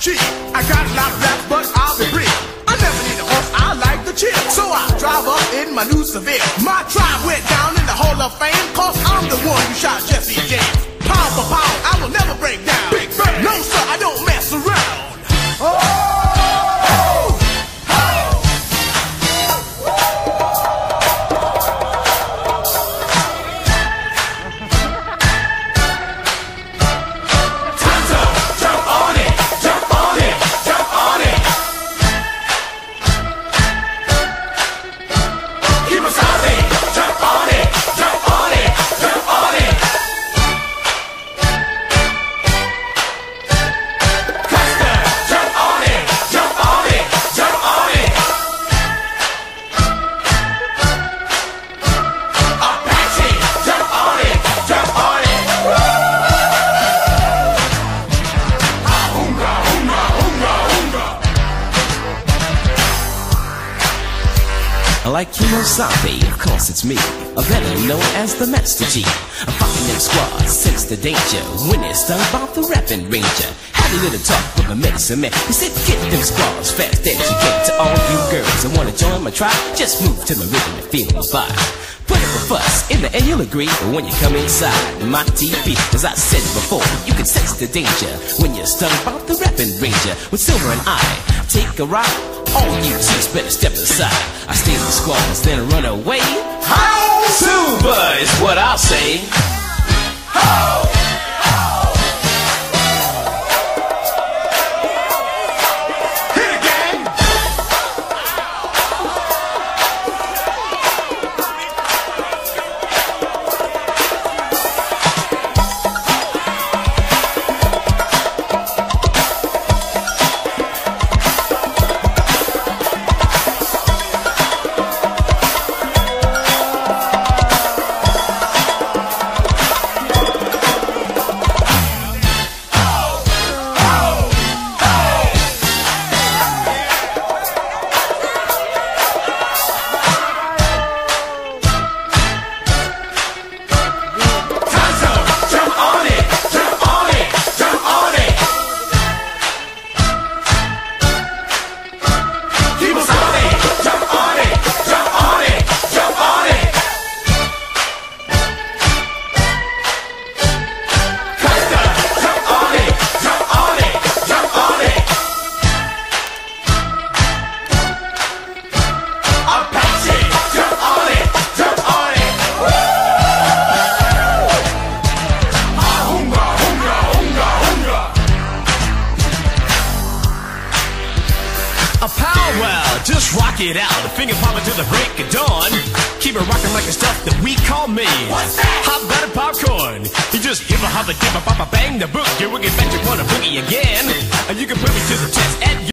cheek. I got a lot of rap, but I'll be brief. I never need a horse, I like to chill. So I drive up in my new Seville. My tribe went down in the Hall of Fame, cause I'm the one who shot Jesse James. Pound for pound, I will never break down. I like Kemosabe, of course it's me, a better known as the Master Gee. I'm fucking them squads, sense the danger, when it's done about the rapping ranger. Had a little talk with my medicine man, he said get them squads fast as you can. To all you girls that wanna join my tribe, just move to the rhythm and feel my vibe. Put up a fuss, in the end you'll agree when you come inside my TV. As I said before, you can sense the danger when you're stung about the rapping ranger. With Silver and I, take a ride. All you chicks better step aside. I stay in the squads, then run away. Oh, a powwow, just rock it out. A finger popping to the break of dawn. Keep it rocking like the stuff that we call me. What's that? Hot butter popcorn. You just hip a hop a dip a pop a bang the book. You will get back to wanna boogie again. And you can put me to the test at